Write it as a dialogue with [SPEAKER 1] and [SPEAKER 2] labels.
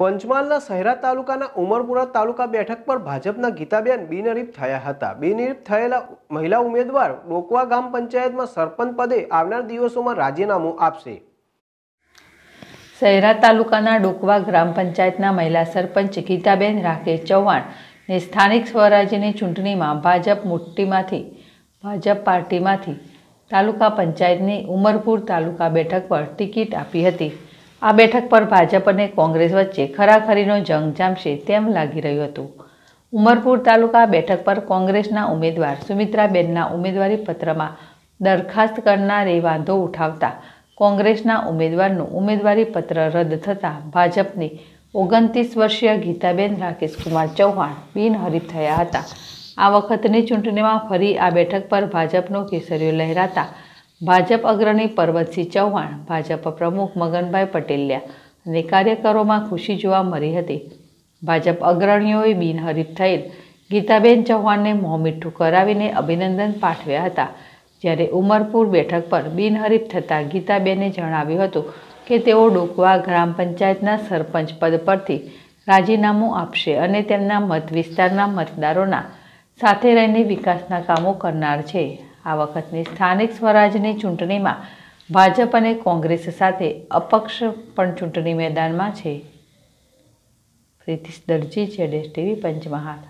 [SPEAKER 1] પંચમહાલના શહેરા તાલુકાના ઉમરપુરા તાલુકા બેઠક પર ભાજપના ગીતાબેન બિનહરીફ થયા હતા. બિનહરીફ થયેલા મહિલા ઉમેદવાર ડોકવા ગામ પંચાયતમાં સરપંચ પદે આવનાર દિવસોમાં રાજીનામું આપશે.
[SPEAKER 2] શહેરા તાલુકાના ડોકવા ગ્રામ પંચાયતના મહિલા સરપંચ ગીતાબેન રાકેશ ચૌહાણ સ્થાનિક સ્વરાજ્યની ચૂંટણીમાં ભાજપ મુઠ્ઠીમાંથી ભાજપ પાર્ટીમાંથી તાલુકા પંચાયતની ઉમરપુર તાલુકા બેઠક પર ટિકિટ આપી હતી. આ બેઠક પર ભાજપ અને કોંગ્રેસ વચ્ચે ખરાખરીનો જંગ જામશે તેમ લાગી રહ્યું હતું. ઉમરપુર તાલુકા બેઠક પર કોંગ્રેસના ઉમેદવાર સુમિત્રાબેનના ઉમેદવારી પત્રમાં દરખાસ્ત કરનારે વાંધો ઉઠાવતા કોંગ્રેસના ઉમેદવારનું ઉમેદવારી પત્ર રદ થતાં ભાજપની ઓગણત્રીસ વર્ષીય ગીતાબેન રાકેશકુમાર ચૌહાણ બિનહરીફ થયા હતા. આ વખતની ચૂંટણીમાં ફરી આ બેઠક પર ભાજપનો કેસરીઓ લહેરાતા ભાજપ અગ્રણી પર્વતસિંહ ચૌહાણ, ભાજપ પ્રમુખ મગનભાઈ પટેલિયા અને કાર્યકરોમાં ખુશી જોવા મળી હતી. ભાજપ અગ્રણીઓએ બિનહરીફ થયેલ ગીતાબેન ચૌહાણને મોં મીઠું કરાવીને અભિનંદન પાઠવ્યા હતા. જ્યારે ઉમરપુર બેઠક પર બિનહરીફ થતાં ગીતાબેને જણાવ્યું હતું કે તેઓ ડોકવા ગ્રામ પંચાયતના સરપંચ પદ પરથી રાજીનામું આપશે અને તેમના મત વિસ્તારના મતદારોના સાથે રહીને વિકાસના કામો કરનાર છે. આ વખતની સ્થાનિક સ્વરાજની ચૂંટણીમાં ભાજપ અને કોંગ્રેસ સાથે અપક્ષ પણ ચૂંટણી મેદાનમાં છે. પ્રીતિશ દરજી છે ડેસ ટીવી, પંચમહાલ.